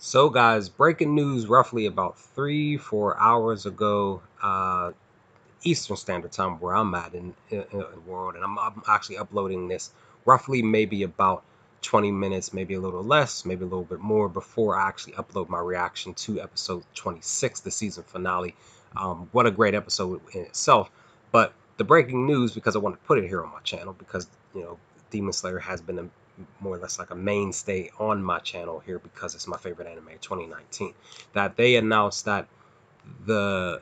So, guys, breaking news roughly about three, four hours ago, uh, Eastern Standard Time, where I'm at in, in, in the world, and I'm, I'm, actually uploading this roughly maybe about 20 minutes, maybe a little less, maybe a little bit more before I actually upload my reaction to episode 26, the season finale. Um, what a great episode in itself. But the breaking news, because I want to put it here on my channel, because, you know, Demon Slayer has been a more or less like a mainstay on my channel here because it's my favorite anime 2019 that they announced that the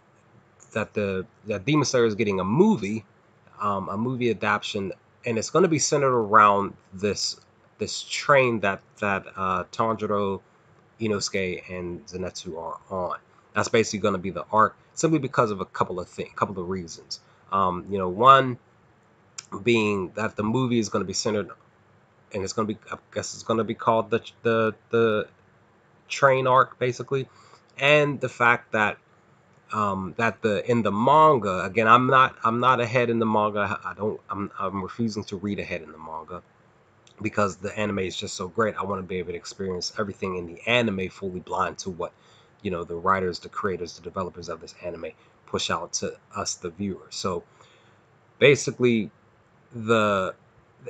that the that Demon Slayer is getting a movie um, a movie adaptation and it's going to be centered around this this train that that uh, Tanjiro Inosuke and Zenitsu are on. That's basically going to be the arc simply because of a couple of things couple of reasons. Um, you know one being that the movie is going to be centered and it's gonna be I guess it's gonna be called the the the train arc basically, and the fact that um, that the in the manga again I'm not I'm not ahead in the manga. I don't I'm I'm refusing to read ahead in the manga because the anime is just so great. I want to be able to experience everything in the anime fully blind to what you know the writers the creators the developers of this anime push out to us the viewer so basically the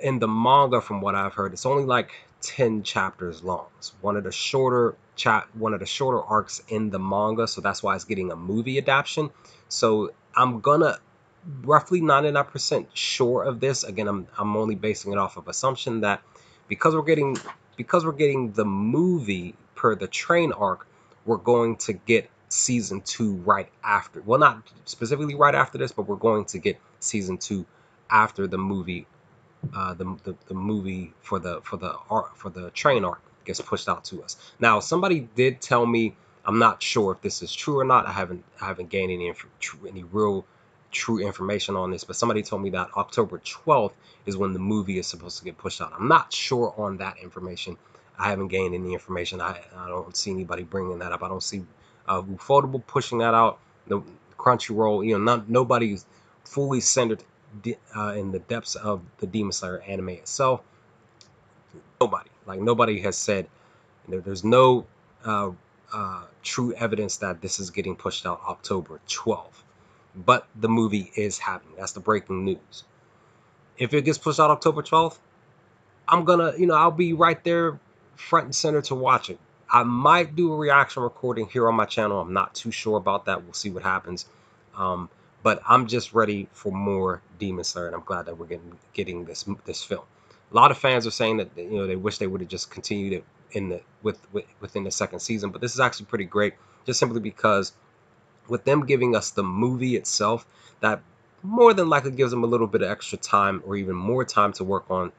in the manga, from what I've heard, it's only like 10 chapters long. It's one of the shorter chat one of the shorter arcs in the manga, so that's why it's getting a movie adaptation. So I'm gonna roughly 99% sure of this. Again, I'm I'm only basing it off of assumption that because we're getting because we're getting the movie per the train arc, we're going to get season two right after. Well, not specifically right after this, but we're going to get season two after the movie uh, the, the, the movie for the for the art for the train arc gets pushed out to us. Now, somebody did tell me I'm not sure if this is true or not. I haven't I haven't gained any any real true information on this, but somebody told me that October 12th is when the movie is supposed to get pushed out. I'm not sure on that information. I haven't gained any information. I, I don't see anybody bringing that up. I don't see uh, Ufotable pushing that out. The Crunchyroll, you know, not nobody's fully centered uh, in the depths of the Demon Slayer anime itself. Nobody, like nobody has said, you know, there's no uh, uh, true evidence that this is getting pushed out October 12th. But the movie is happening. That's the breaking news. If it gets pushed out October 12th, I'm gonna, you know, I'll be right there front and center to watch it. I might do a reaction recording here on my channel. I'm not too sure about that. We'll see what happens. Um, but I'm just ready for more Demon Slayer, and I'm glad that we're getting getting this this film. A lot of fans are saying that you know they wish they would have just continued it in the with, with within the second season, but this is actually pretty great, just simply because with them giving us the movie itself, that more than likely gives them a little bit of extra time or even more time to work on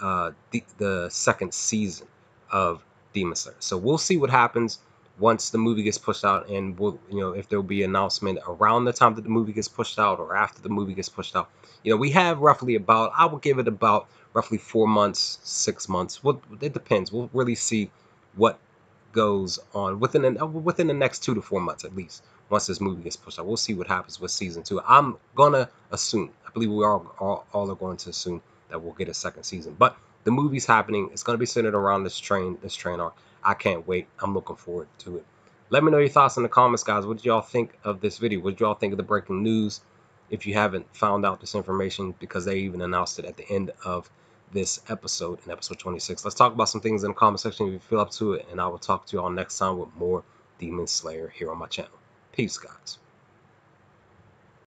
uh, the, the second season of Demon Slayer. So we'll see what happens once the movie gets pushed out and we'll, you know if there'll be an announcement around the time that the movie gets pushed out or after the movie gets pushed out. You know we have roughly about i will give it about roughly four months six months. Well it depends. We'll really see what goes on within an, within the next two to four months at least once this movie gets pushed out. We'll see what happens with season two. I'm gonna assume i believe we all, all, all are going to assume that we'll get a second season. But the movie's happening it's going to be centered around this train this train arc I can't wait. I'm looking forward to it. Let me know your thoughts in the comments, guys. What did y'all think of this video? What did y'all think of the breaking news? If you haven't found out this information, because they even announced it at the end of this episode, in episode 26. Let's talk about some things in the comment section if you feel up to it, and I will talk to y'all next time with more Demon Slayer here on my channel. Peace, guys.